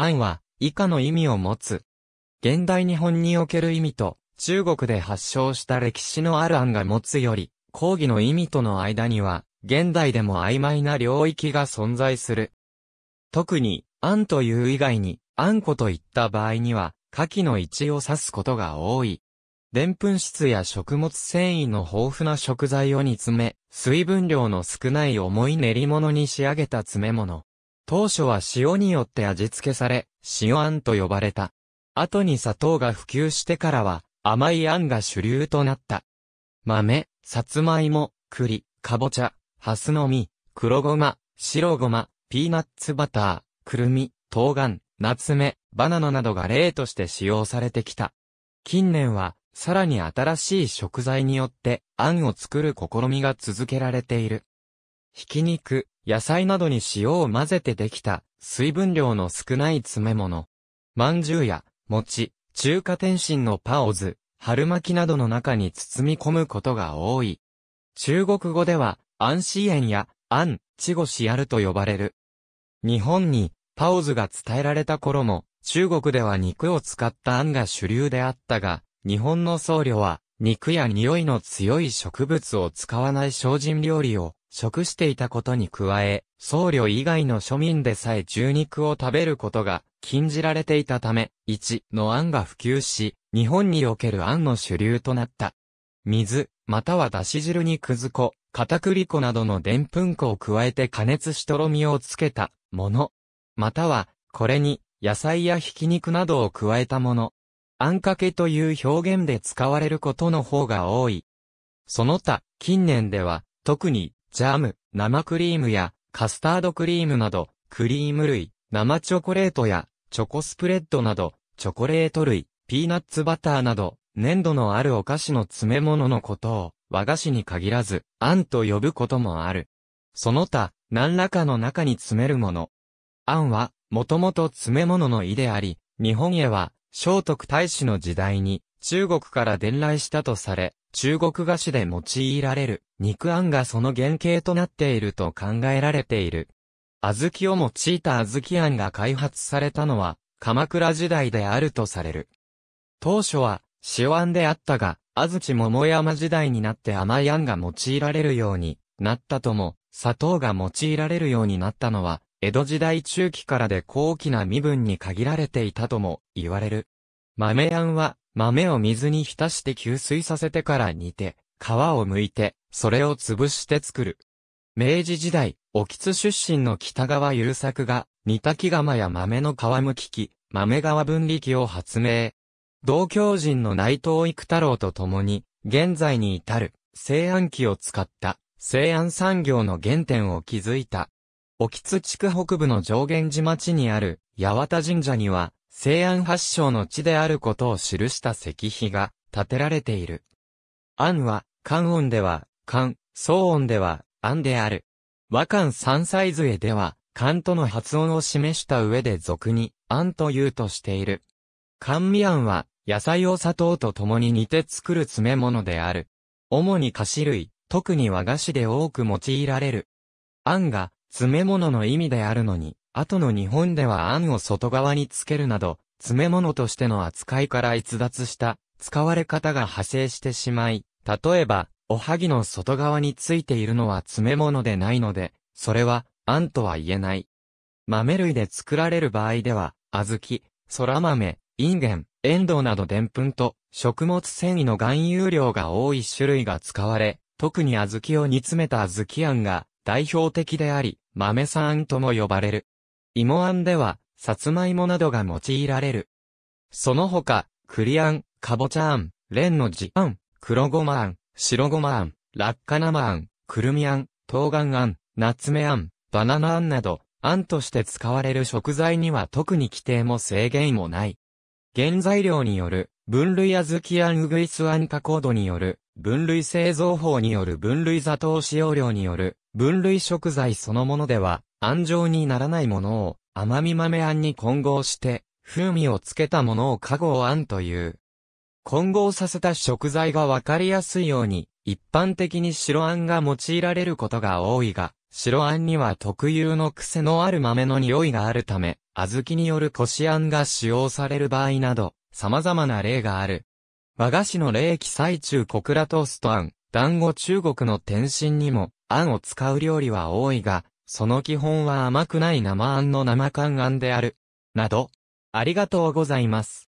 案は以下の意味を持つ。現代日本における意味と中国で発祥した歴史のある案が持つより、講義の意味との間には、現代でも曖昧な領域が存在する。特に、案という以外に、あんこといった場合には、下記の位置を指すことが多い。澱粉質や食物繊維の豊富な食材を煮詰め、水分量の少ない重い練り物に仕上げた詰め物。当初は塩によって味付けされ、塩あんと呼ばれた。後に砂糖が普及してからは、甘いあんが主流となった。豆、さつまいも、栗、かぼちゃ、ハスの実、黒ごま、白ごま、ピーナッツバター、くるみ、冬瓜、ナツメ、バナナなどが例として使用されてきた。近年は、さらに新しい食材によって、あんを作る試みが続けられている。ひき肉、野菜などに塩を混ぜてできた、水分量の少ない詰め物。まんじゅうや、餅、中華天津のパオズ、春巻きなどの中に包み込むことが多い。中国語では、アンシエンや、アン、チゴシアルと呼ばれる。日本に、パオズが伝えられた頃も、中国では肉を使ったアンが主流であったが、日本の僧侶は、肉や匂いの強い植物を使わない精進料理を食していたことに加え、僧侶以外の庶民でさえ獣肉を食べることが禁じられていたため、1の案が普及し、日本における案の主流となった。水、またはだし汁にくず粉、片栗粉などの澱粉粉を加えて加熱しとろみをつけたもの。または、これに野菜やひき肉などを加えたもの。あんかけという表現で使われることの方が多い。その他、近年では、特に、ジャム、生クリームや、カスタードクリームなど、クリーム類、生チョコレートや、チョコスプレッドなど、チョコレート類、ピーナッツバターなど、粘度のあるお菓子の詰め物のことを、和菓子に限らず、あんと呼ぶこともある。その他、何らかの中に詰めるもの。あんは、もともと詰め物の意であり、日本へは、聖徳太子の時代に中国から伝来したとされ、中国菓子で用いられる肉あんがその原型となっていると考えられている。小豆を用いた小豆あんが開発されたのは鎌倉時代であるとされる。当初は塩あんであったが、安土桃山時代になって甘いあんが用いられるようになったとも、砂糖が用いられるようになったのは江戸時代中期からで高貴な身分に限られていたとも言われる。豆あんは豆を水に浸して吸水させてから煮て、皮を剥いて、それを潰して作る。明治時代、沖津出身の北川優作が、煮炊き釜や豆の皮むき器、豆皮分離器を発明。同郷人の内藤育太郎と共に、現在に至る、西安機を使った、西安産業の原点を築いた。沖津地区北部の上源寺町にある八幡神社には、西安発祥の地であることを記した石碑が建てられている。安は、漢音では、漢、騒音では、安である。和漢三歳図では、漢との発音を示した上で俗に、安と言うとしている。甘味庵は、野菜を砂糖と共に煮て作る詰め物である。主に菓子類、特に和菓子で多く用いられる。餡が、詰め物の意味であるのに、後の日本では餡を外側につけるなど、詰め物としての扱いから逸脱した使われ方が派生してしまい、例えば、おはぎの外側についているのは詰め物でないので、それは、餡とは言えない。豆類で作られる場合では、小豆、空豆、インゲン、エンドウなど澱粉と食物繊維の含有量が多い種類が使われ、特に小豆を煮詰めた小豆あんが代表的であり、豆さんとも呼ばれる。芋あんでは、さつまいもなどが用いられる。その他、栗あん、かぼちゃあん、蓮の字あん、黒ごまあん、白ごまあん、落下生あん、くるみあん、冬瓜あん、ナツメあん、バナナあんなど、あんとして使われる食材には特に規定も制限もない。原材料による、分類小豆あんうぐいすあん加工度による、分類製造法による分類砂糖使用量による、分類食材そのものでは、安状にならないものを、甘み豆あんに混合して、風味をつけたものを加合あんという。混合させた食材がわかりやすいように、一般的に白あんが用いられることが多いが、白あんには特有の癖のある豆の匂いがあるため、小豆によるこしあんが使用される場合など、様々な例がある。和菓子の例記載中小倉トーストあん、団子中国の天津にも、あんを使う料理は多いが、その基本は甘くない生あんの生缶あんである。など、ありがとうございます。